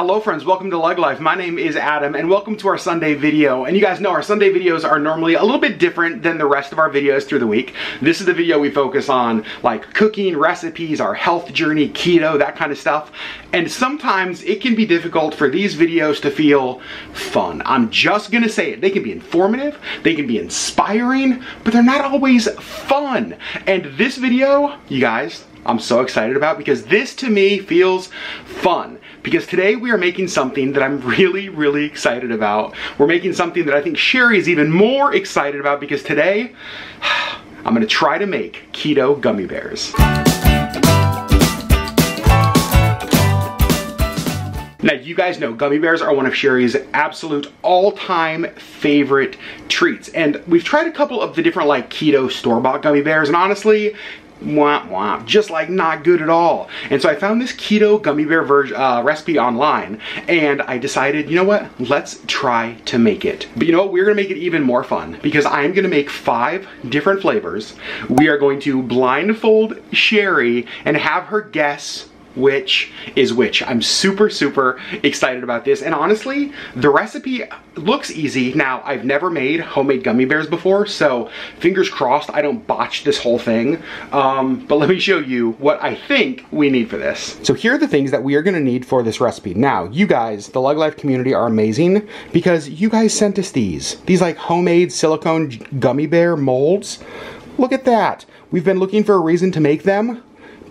Hello friends, welcome to LeggLife. My name is Adam and welcome to our Sunday video. And you guys know our Sunday videos are normally a little bit different than the rest of our videos through the week. This is the video we focus on like cooking, recipes, our health journey, keto, that kind of stuff. And sometimes it can be difficult for these videos to feel fun. I'm just gonna say it. They can be informative, they can be inspiring, but they're not always fun. And this video, you guys, I'm so excited about because this to me feels fun because today we are making something that I'm really, really excited about. We're making something that I think Sherri is even more excited about because today I'm gonna try to make keto gummy bears. Now, you guys know gummy bears are one of Sherri's absolute all-time favorite treats. And we've tried a couple of the different like keto store-bought gummy bears, and honestly, wah wah, just like not good at all. And so I found this keto gummy bear version uh, recipe online and I decided, you know what, let's try to make it. But you know what, we're gonna make it even more fun because I'm gonna make five different flavors. We are going to blindfold Sherri and have her guess which is which. I'm super, super excited about this. And honestly, the recipe looks easy. Now, I've never made homemade gummy bears before, so fingers crossed I don't botch this whole thing. Um, but let me show you what I think we need for this. So here are the things that we are gonna need for this recipe. Now, you guys, the LeggLife community are amazing because you guys sent us these. These like homemade silicone gummy bear molds. Look at that. We've been looking for a reason to make them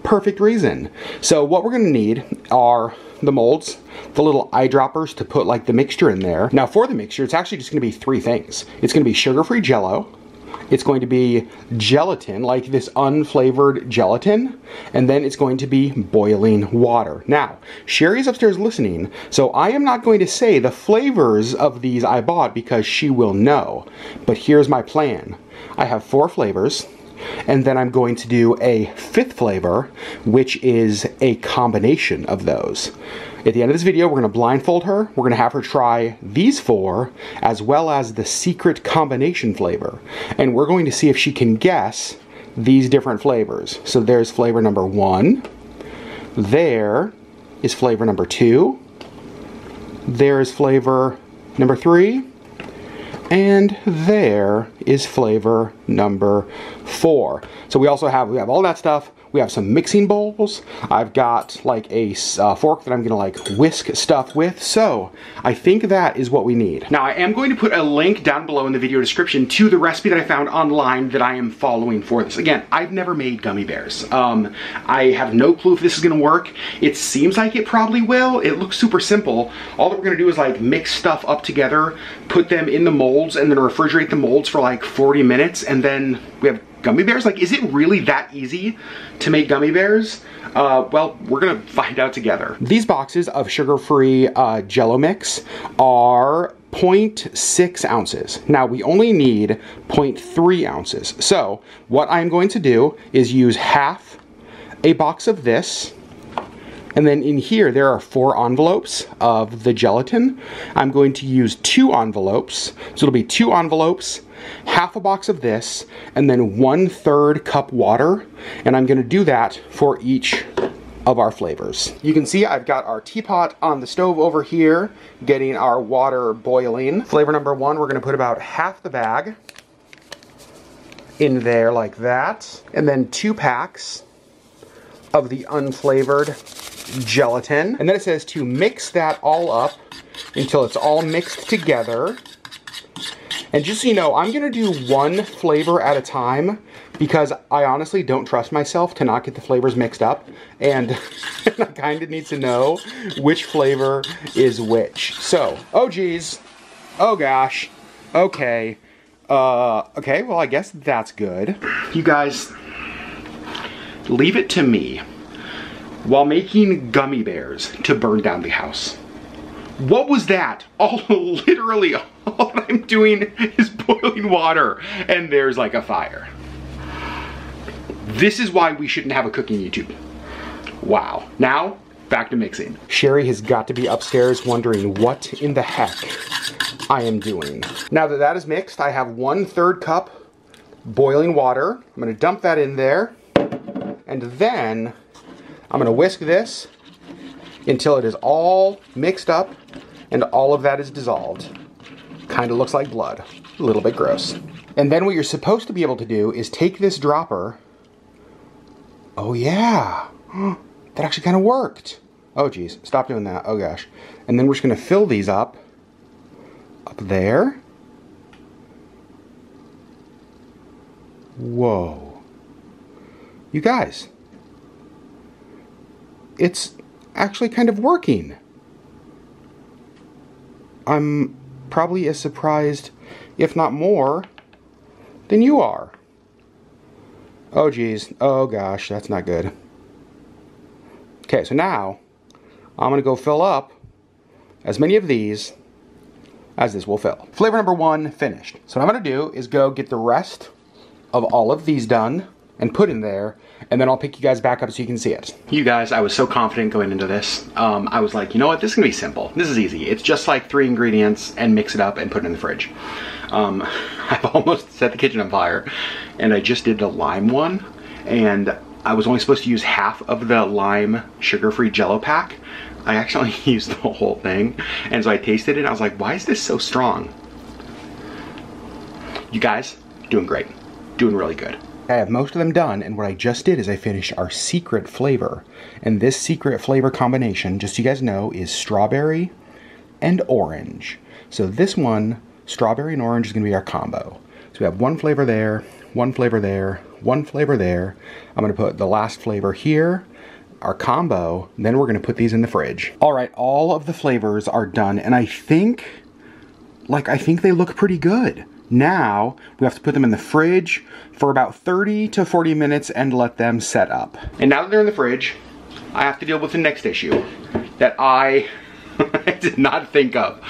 perfect reason. So what we're gonna need are the molds, the little eyedroppers to put like the mixture in there. Now for the mixture, it's actually just gonna be three things. It's gonna be sugar-free jello, it's going to be gelatin, like this unflavored gelatin, and then it's going to be boiling water. Now, Sherri's upstairs listening, so I am not going to say the flavors of these I bought because she will know. But here's my plan. I have four flavors. And then I'm going to do a fifth flavor, which is a combination of those. At the end of this video, we're gonna blindfold her. We're gonna have her try these four, as well as the secret combination flavor. And we're going to see if she can guess these different flavors. So there's flavor number one. There is flavor number two. There is flavor number three. And there is flavor number four. So we also have, we have all that stuff. We have some mixing bowls. I've got like a uh, fork that I'm gonna like whisk stuff with. So I think that is what we need. Now I am going to put a link down below in the video description to the recipe that I found online that I am following for this. Again, I've never made gummy bears. Um, I have no clue if this is gonna work. It seems like it probably will. It looks super simple. All that we're gonna do is like mix stuff up together, put them in the molds and then refrigerate the molds for like 40 minutes and then we have gummy bears? Like, is it really that easy to make gummy bears? Uh, well, we're gonna find out together. These boxes of sugar-free uh, Jello mix are 0.6 ounces. Now we only need 0.3 ounces. So what I'm going to do is use half a box of this and then in here, there are four envelopes of the gelatin. I'm going to use two envelopes. So it'll be two envelopes, half a box of this, and then one third cup water. And I'm gonna do that for each of our flavors. You can see I've got our teapot on the stove over here, getting our water boiling. Flavor number one, we're gonna put about half the bag in there like that. And then two packs of the unflavored gelatin. And then it says to mix that all up until it's all mixed together. And just so you know, I'm gonna do one flavor at a time because I honestly don't trust myself to not get the flavors mixed up. And I kind of need to know which flavor is which. So, oh geez, oh gosh, okay. Uh, okay, well I guess that's good. You guys, leave it to me while making gummy bears to burn down the house. What was that? All literally all I'm doing is boiling water and there's like a fire. This is why we shouldn't have a cooking YouTube. Wow. Now, back to mixing. Sherri has got to be upstairs wondering what in the heck I am doing. Now that that is mixed, I have one third cup boiling water. I'm gonna dump that in there. And then I'm gonna whisk this until it is all mixed up and all of that is dissolved. Kind of looks like blood. A little bit gross. And then what you're supposed to be able to do is take this dropper. Oh yeah, that actually kind of worked. Oh geez, stop doing that. Oh gosh. And then we're just gonna fill these up. Up there. Whoa. You guys. It's actually kind of working. I'm probably as surprised, if not more, than you are. Oh geez, oh gosh, that's not good. Okay, so now I'm gonna go fill up as many of these as this will fill. Flavor number one finished. So what I'm gonna do is go get the rest of all of these done and put in there and then I'll pick you guys back up so you can see it. You guys, I was so confident going into this. Um, I was like, you know what, this is gonna be simple. This is easy. It's just like three ingredients and mix it up and put it in the fridge. Um, I've almost set the kitchen on fire and I just did the lime one and I was only supposed to use half of the lime sugar-free jello pack. I actually used the whole thing and so I tasted it I was like, why is this so strong? You guys, doing great. Doing really good. I have most of them done, and what I just did is I finished our secret flavor. And this secret flavor combination, just so you guys know, is strawberry and orange. So this one, strawberry and orange, is gonna be our combo. So we have one flavor there, one flavor there, one flavor there. I'm gonna put the last flavor here, our combo, then we're gonna put these in the fridge. All right, all of the flavors are done, and I think, like, I think they look pretty good. Now, we have to put them in the fridge for about 30 to 40 minutes and let them set up. And now that they're in the fridge, I have to deal with the next issue that I I did not think of.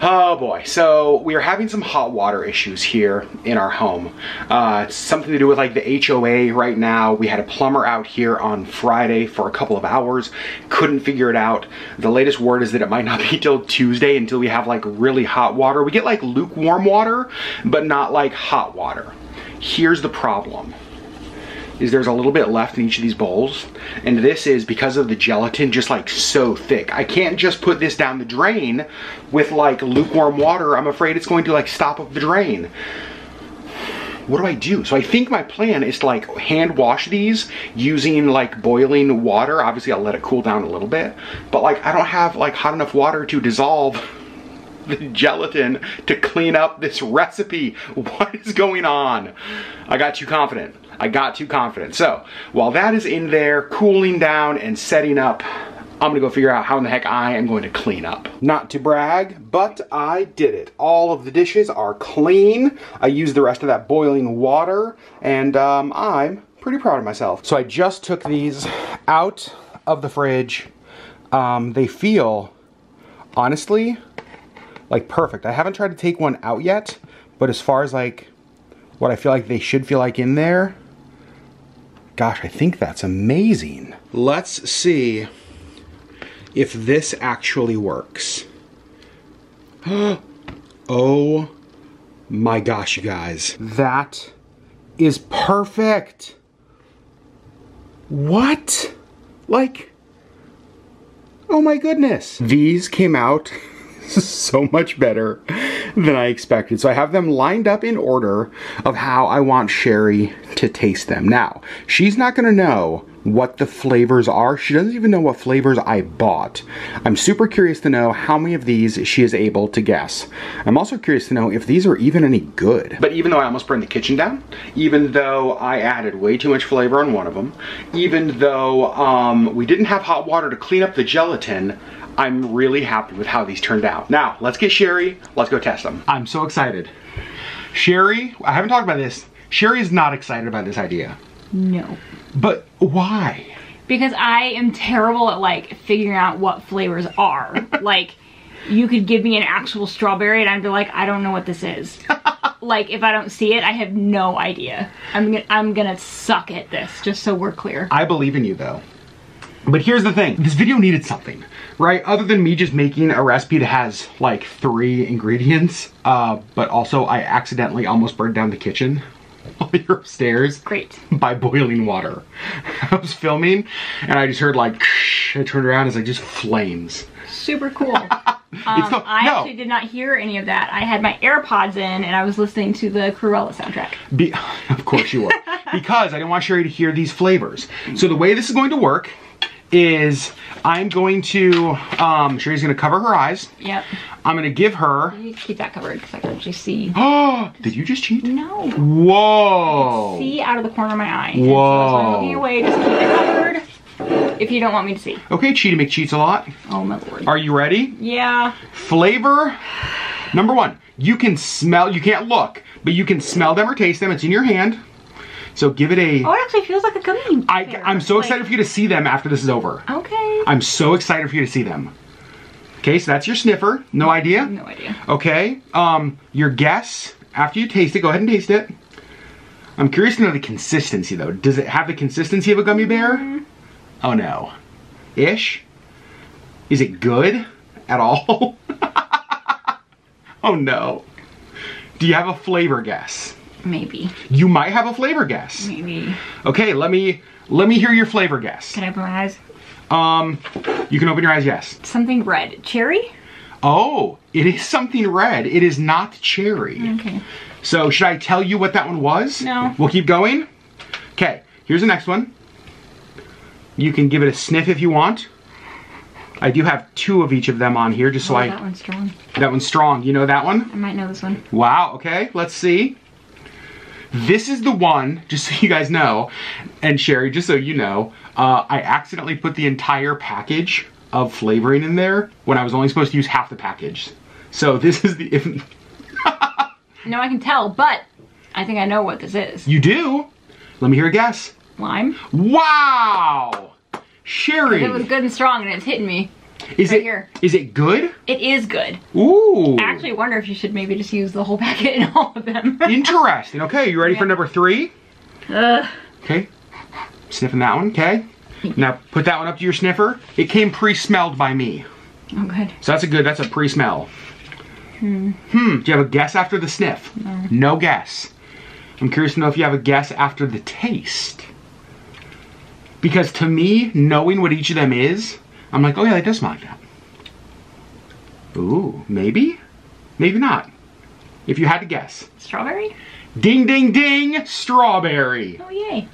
Oh boy, so we are having some hot water issues here in our home. Uh, it's something to do with like the HOA right now. We had a plumber out here on Friday for a couple of hours, couldn't figure it out. The latest word is that it might not be till Tuesday until we have like really hot water. We get like lukewarm water, but not like hot water. Here's the problem is there's a little bit left in each of these bowls. And this is because of the gelatin just like so thick. I can't just put this down the drain with like lukewarm water. I'm afraid it's going to like stop up the drain what do I do? So I think my plan is to like hand wash these using like boiling water. Obviously I'll let it cool down a little bit, but like I don't have like hot enough water to dissolve the gelatin to clean up this recipe. What is going on? I got too confident. I got too confident. So while that is in there, cooling down and setting up, I'm gonna go figure out how in the heck I am going to clean up. Not to brag, but I did it. All of the dishes are clean. I used the rest of that boiling water, and um, I'm pretty proud of myself. So I just took these out of the fridge. Um, they feel, honestly, like perfect. I haven't tried to take one out yet, but as far as like what I feel like they should feel like in there, gosh, I think that's amazing. Let's see if this actually works. oh my gosh, you guys. That is perfect. What? Like, oh my goodness. These came out so much better than I expected. So I have them lined up in order of how I want Sherri to taste them. Now, she's not gonna know what the flavors are. She doesn't even know what flavors I bought. I'm super curious to know how many of these she is able to guess. I'm also curious to know if these are even any good. But even though I almost burned the kitchen down, even though I added way too much flavor on one of them, even though um, we didn't have hot water to clean up the gelatin, I'm really happy with how these turned out. Now, let's get Sherri, let's go test them. I'm so excited. Sherri, I haven't talked about this. Sherri is not excited about this idea. No. But why? Because I am terrible at like figuring out what flavors are. like, you could give me an actual strawberry and I'd be like, I don't know what this is. like, if I don't see it, I have no idea. I'm gonna, I'm gonna suck at this, just so we're clear. I believe in you though. But here's the thing, this video needed something, right? Other than me just making a recipe that has like three ingredients, uh, but also I accidentally almost burned down the kitchen you're upstairs Great. by boiling water. I was filming and I just heard like, I turned around, and it's like just flames. Super cool. Um, cool. I No. actually did not hear any of that. I had my AirPods in and I was listening to the Cruella soundtrack. Be- of course you were. because I didn't want Sherri to hear these flavors. So the way this is going to work is I'm going to, um, Sherri's going to cover her eyes. Yep. I'm going to give her, You keep that covered because I can actually see. oh, did you just cheat? No. Whoa. See out of the corner of my eye. And So Whoa. I'm looking away. Just keep it covered. If you don't want me to see. Okay, Cheetah McCheats a lot. Oh my lord. Are you ready? Yeah. Flavor, number one, you can smell, you can't look, but you can smell them or taste them. It's in your hand. So give it a. Oh, it actually feels like a gummy. I, bear. I'm so Like- excited for you to see them after this is over. Okay. I'm so excited for you to see them. Okay, so that's your sniffer. No idea? No idea. Okay. Um, your guess after you taste it. Go ahead and taste it. I'm curious to know the consistency though. Does it have the consistency of a gummy bear? Oh no. Ish. Is it good at all? oh no. Do you have a flavor guess? Maybe. You might have a flavor guess. Maybe. Okay, let me let me hear your flavor guess. Can I open my eyes? Um, you can open your eyes. Yes. Something red. Cherry? Oh, it is something red. It is not cherry. Okay. So should I tell you what that one was? No. We'll keep going. Okay, here's the next one. You can give it a sniff if you want. I do have two of each of them on here, just so oh, I. that one's strong. That one's strong. You know that one? I might know this one. Wow. Okay, let's see. This is the one, just so you guys know, and Sherri, just so you know, uh, I accidentally put the entire package of flavoring in there when I was only supposed to use half the package. So this is the if No, I can tell, but I think I know what this is. you do. Let me hear a guess. Lime. Wow, Sherri, It was good and strong, and it's hitting me. Is right it here. is it good? It is good. Ooh, I actually wonder if you should maybe just use the whole packet in all of them. interesting. Okay, you ready for number three? Ugh. Okay. Sniffing that one, okay. Now put that one up to your sniffer. It came pre-smelled by me. Oh, good. So that's a good, that's a pre-smell. Hmm. Do you have a guess after the sniff? No. guess. I'm curious to know if you have a guess after the taste. Because to me, knowing what each of them is, I'm like, oh yeah, that does smell like that. Ooh, maybe? Maybe not. If you had to guess. Strawberry? Ding, ding, ding, strawberry. Oh, yay.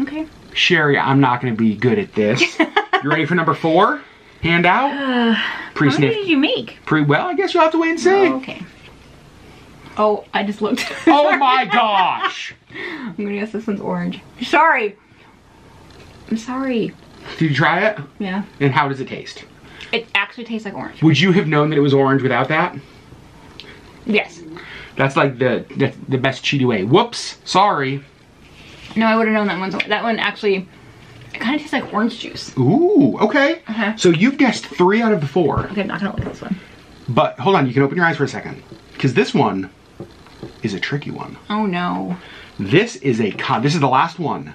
Okay. Sherri, I'm not going to be good at this. you ready for number four? Hand out? Uh, how Pre-sniff. many did you make? Pre well, I guess you'll have to wait and see. Oh, okay. Oh, I just looked. Oh my gosh! I'm gonna guess this one's orange. Sorry. I'm sorry. Did you try it? Yeah. And how does it taste? It actually tastes like orange. Would you have known that it was orange without that? Yes. That's like the the, the best cheaty way. Whoops, sorry. No, I would have known that one. that one actually. It kind of tastes like orange juice. Ooh, okay. Uh-huh. So you've guessed three out of the four. Okay, I'm not gonna look at this one. But hold on, you can open your eyes for a second. Because this one is a tricky one. Oh no. This is a con- this is the last one.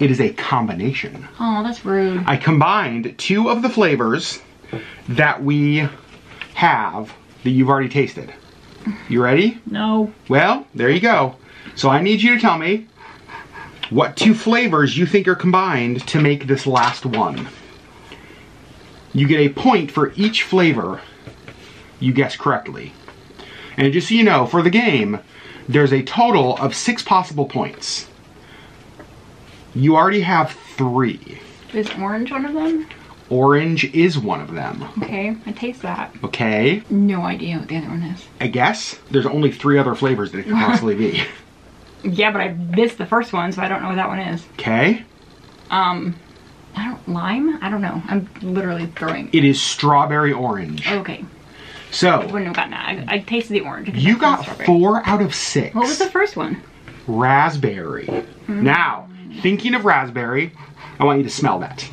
It is a combination. Oh, that's rude. I combined two of the flavors that we have that you've already tasted. You ready? No. Well, there you go. So I need you to tell me what two flavors you think are combined to make this last one. You get a point for each flavor you guess correctly. And just so you know, for the game, there's a total of six possible points. You already have three. Is orange one of them? Orange is one of them. Okay, I taste that. Okay? No idea what the other one is. I guess there's only three other flavors that it could possibly be. Yeah, but I missed the first one, so I don't know what that one is. Okay? Um, I don't lime. I don't know. I'm literally throwing. It is strawberry orange. Okay, So, I wouldn't have gotten that. I, I tasted the orange. You got four out of six. What was the first one? Raspberry. Mm. Now, thinking of raspberry, I want you to smell that,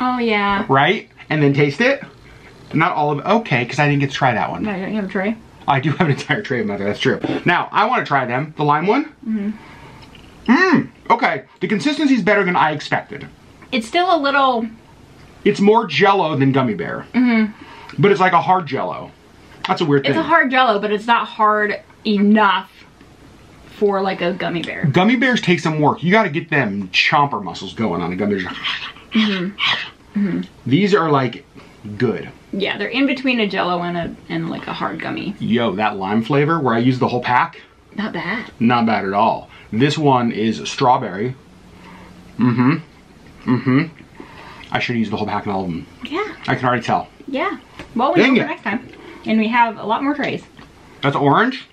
Oh yeah. right? And then taste it. Not all of it. Okay, because I didn't get to try that one. No, you have a tray. I do have an entire tray of mother. That's true. Now, I want to try them. The lime one. Mmm. Mmm. Okay. The consistency is better than I expected. It's still a little. It's more Jello than gummy bear. Mm-hmm. But it's like a hard Jello. That's a weird It's thing. a hard Jello, but it's not hard enough for like a gummy bear. Gummy bears take some work. You got to get them chomper muscles going on a gummy bear. Mm-hmm. These are like good. Yeah, they're in between a jello and a and like a hard gummy. Yo, that lime flavor where I use the whole pack, Not bad. not bad at all. This one is strawberry. Mm-hmm. Mm-hmm. I should use the whole pack of all of them. Yeah, I can already tell. yeah. Well, we Dang know it. for next time. And we have a lot more trays. That's orange.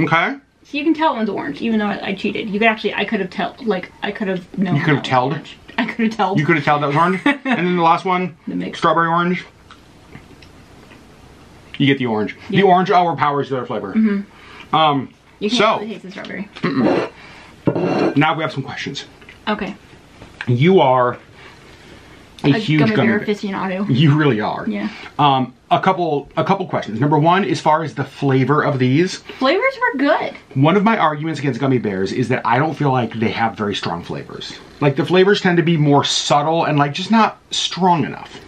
Okay. So you can tell one's orange, even though I, I cheated. You could actually, I could have tell, like, I could have known. You could have was telled? orange. I could have told. You could have told that was orange. and then the last one, The mix. strawberry orange. You get the orange. Yeah. The orange overpowers the other flavor. Mm -hmm. Um, You can So- really taste the strawberry. Mm. now we have some questions. Okay. You are a, A huge gummy gummy bear bear. aficionado. You really are. Yeah. Um, a couple, a couple questions. Number one, as far as the flavor of these, Flavors were good. one of my arguments against gummy bears is that I don't feel like they have very strong flavors. Like the flavors tend to be more subtle and like just not strong enough.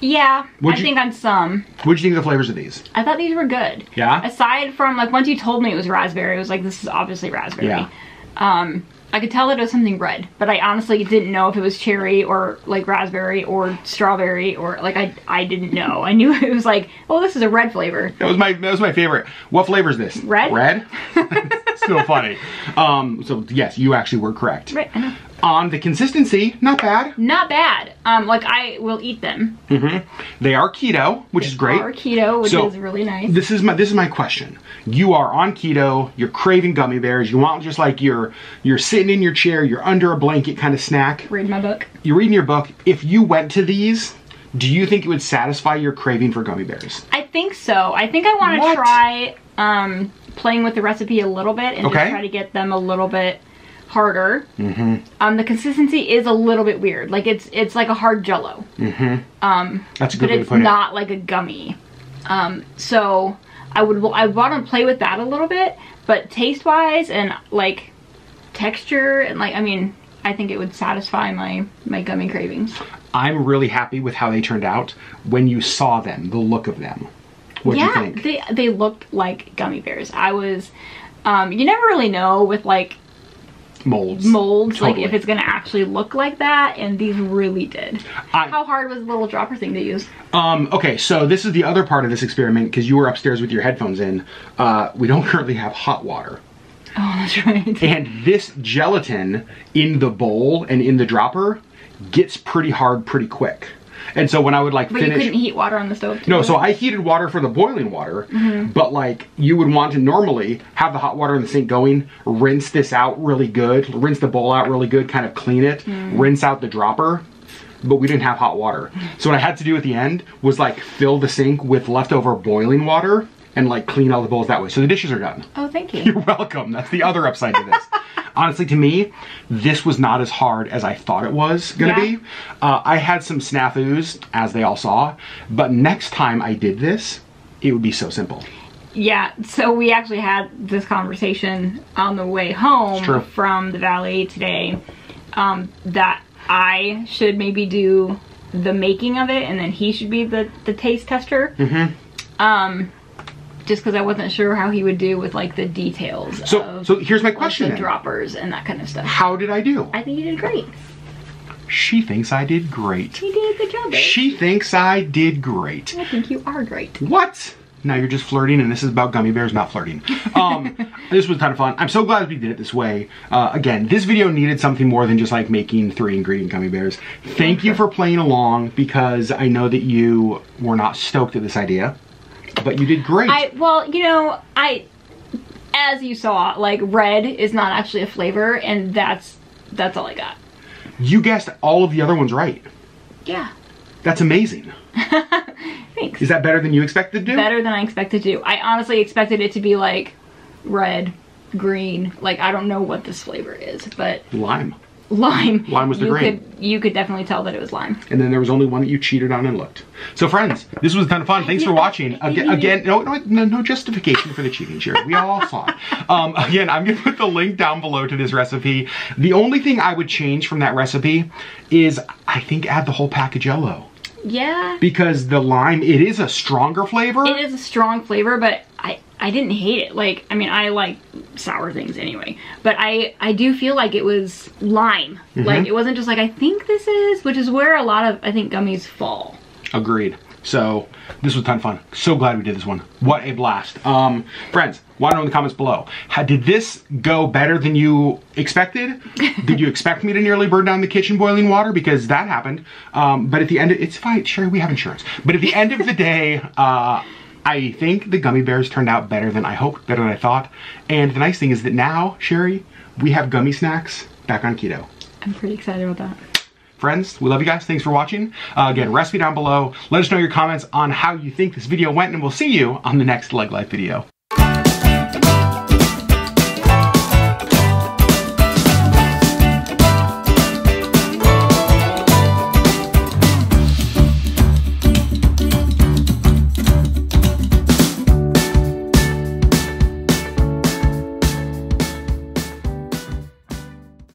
Yeah, Would I you- think on some. What do you think of the flavors of these? I thought these were good. Yeah? Aside from like once you told me it was raspberry, I was like, this is obviously raspberry. Yeah. Um, I could tell that it was something red, but I honestly didn't know if it was cherry or like raspberry or strawberry or like I I didn't know. I knew it was like, oh, this is a red flavor. That was my that was my favorite. What flavor is this? Red? Red. so funny. Um, so yes, you actually were correct. Right. I know. On the consistency, not bad. Not bad. Um, like I will eat them. They are keto, which is great. Or keto, which So, is really nice. This is my this is my question. You are on keto. You're craving gummy bears. You want just like you're you're sitting in your chair. You're under a blanket kind of snack. Read my book. You're reading your book. If you went to these, do you think it would satisfy your craving for gummy bears? I think so. I think I want to try um, playing with the recipe a little bit and Okay. just try to get them a little bit harder. Mm-hmm. Um, the consistency is a little bit weird. Like it's it's like a hard Jello, That's a good but way to it's put not like a gummy. Um, so I would I want to play with that a little bit, but taste wise and like texture and like I mean I think it would satisfy my my gummy cravings. I'm really happy with how they turned out when you saw them, the look of them. What do yeah, you think? they they looked like gummy bears. I was, um, you never really know with like Molds. molds, like if it's gonna actually look like that, and these really did. I- How hard was the little dropper thing to use? Um, okay, so this is the other part of this experiment because you were upstairs with your headphones in. Uh, we don't currently have hot water. Oh, that's right. And this gelatin in the bowl and in the dropper gets pretty hard pretty quick. And so when I would like But you couldn't heat water on the stove. to No, so? I heated water for the boiling water, Mm-hmm. but like you would want to normally have the hot water in the sink going, rinse this out really good, rinse the bowl out really good, kind of clean it, Mm. rinse out the dropper, but we didn't have hot water. So what I had to do at the end was like fill the sink with leftover boiling water and like clean all the bowls that way. So the dishes are done. Oh, thank you. You're welcome. That's the other upside to this. Honestly, to me, this was not as hard as I thought it was gonna Yeah. be. Uh, I had some snafus, as they all saw, but next time I did this, it would be so simple. Yeah, so we actually had this conversation on the way home from the valley today um, that I should maybe do the making of it and then he should be the, the taste tester. Mm-hmm. Um, just because I wasn't sure how he would do with like the details So, of so here's my like, question. the droppers and that kind of stuff. How did I do? I think you did great. She thinks I did great. You did a good job, babe. She thinks I did great. I think you are great. What? Now you're just flirting, and this is about gummy bears, not flirting. Um, this was kind of fun. I'm so glad we did it this way. Uh, again, this video needed something more than just like making three ingredient gummy bears. Thank you for playing along because I know that you were not stoked at this idea, but you did great. I well, you know, I as you saw, like red is not actually a flavor, and that's that's all I got. you guessed all of the other ones right. Yeah. That's amazing. Thanks. Is that better than you expected to do? better than I expected to. I honestly expected it to be like red, green. Like I don't know what this flavor is, but Lime. Lime. Lime was the you green. Could, you could definitely tell that it was lime. and then there was only one that you cheated on and looked. So, friends, this was a ton of fun. Thanks for watching. Again, again no, no, no, no justification for the cheating, Sherri. We all saw it. Um, again, I'm gonna put the link down below to this recipe. The only thing I would change from that recipe is I think add the whole pack of Jello Yeah. because the lime it is a stronger flavor. It is a strong flavor, but I I didn't hate it. Like, I mean, I like sour things anyway, but I, I do feel like it was lime. Like, it wasn't just like, I think this is, which is where a lot of, I think, gummies fall. Agreed. So this was a ton of fun. So glad we did this one. What a blast. Um, friends, want to know in the comments below. How, did this go better than you expected? did you expect me to nearly burn down the kitchen boiling water? Because that happened. Um, but at the end, of, it's fine. Sure, we have insurance. But at the end of the day, uh, I think the gummy bears turned out better than I hoped, better than I thought. And the nice thing is that now, Sherri, we have gummy snacks back on keto. I'm pretty excited about that. Friends, we love you guys. Thanks for watching. Uh, again, recipe down below. Let us know your comments on how you think this video went, and we'll see you on the next LeggLife video.